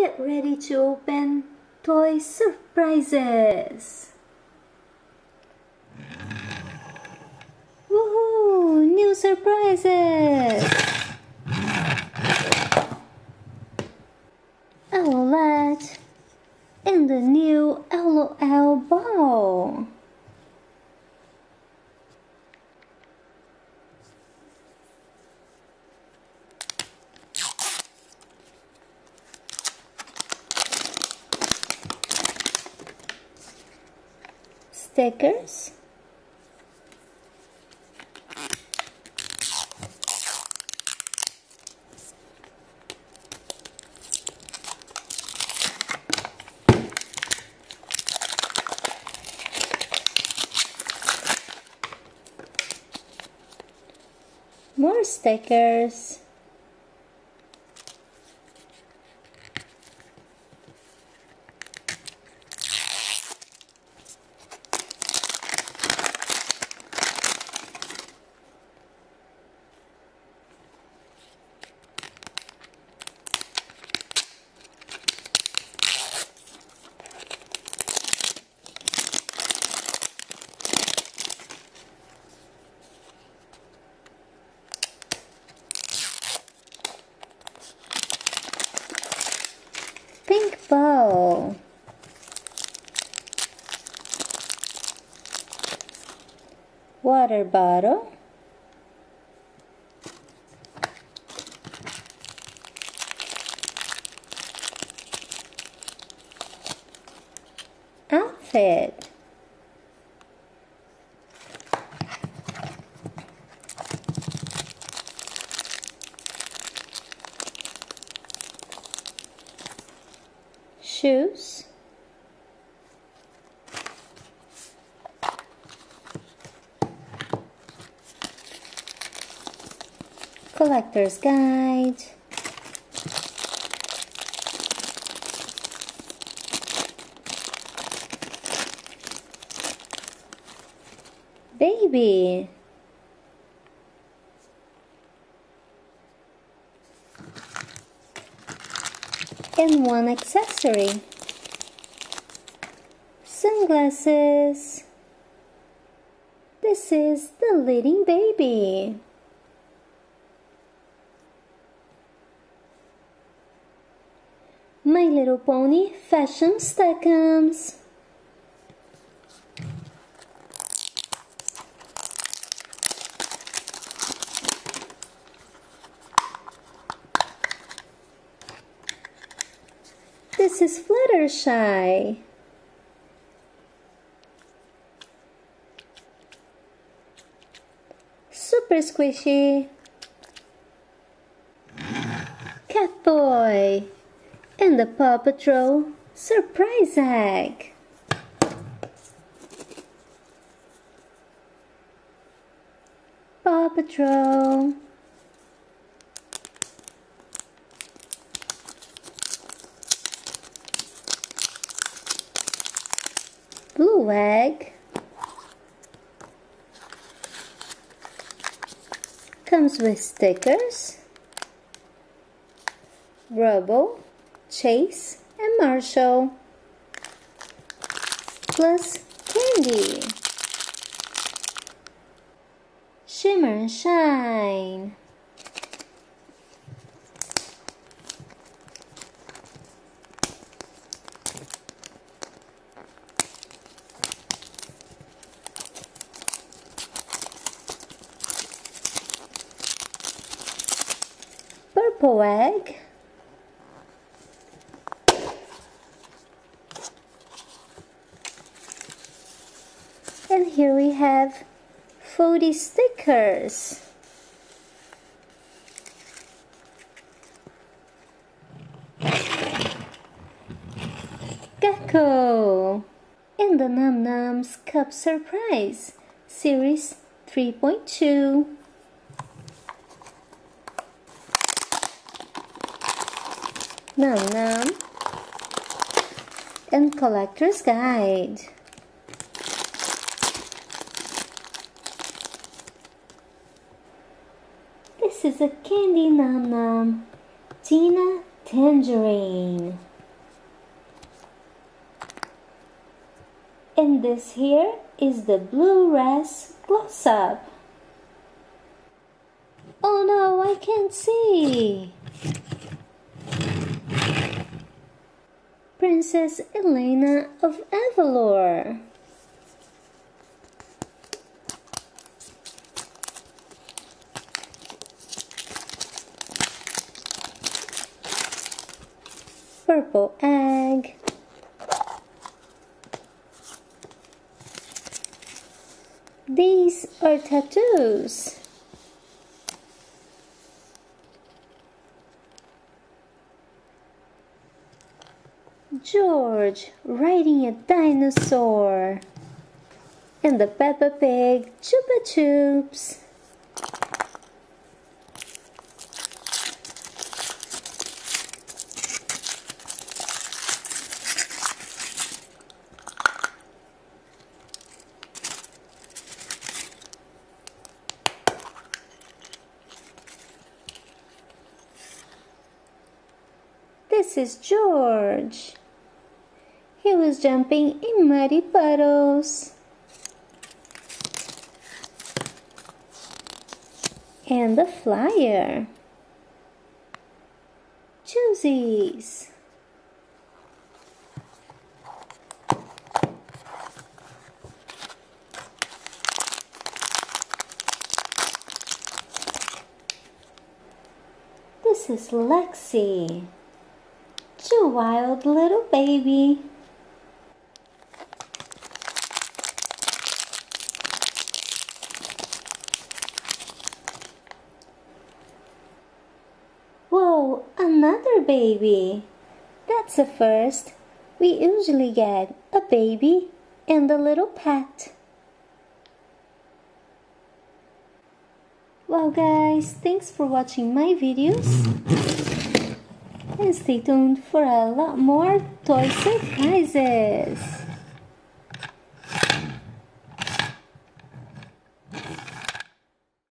get ready to open toy surprises. Woohoo! New surprises! Owlette and the new stickers. More stickers bow. Water bottle. Outfit. Collector's guide baby and one accessory. Sunglasses. This is the leading baby. My Little Pony Fashion Stackums. This is Fluttershy. Super squishy. Catboy. And the Paw Patrol surprise egg. Paw Patrol. blue egg comes with stickers Rubble, Chase and Marshall. Plus candy. Shimmer and Shine. Purple egg and here we have 40 stickers. Gecko. And the Num Noms Cup Surprise Series 3.2 Num Nom. And Collector's Guide. This is a candy nom nom. Tina Tangerine. And this here is the blue Res gloss up. Oh no, I can't see. Princess Elena of Avalor. Purple egg. These are tattoos. George riding a dinosaur. And the Peppa Pig Chupa Chups. This is George. He was jumping in muddy puddles. And the flyer. Choosies. This is Lexi a wild little baby. Whoa, another baby. That's a first. We usually get a baby and a little pet. Well guys, thanks for watching my videos and stay tuned for a lot more toy surprises.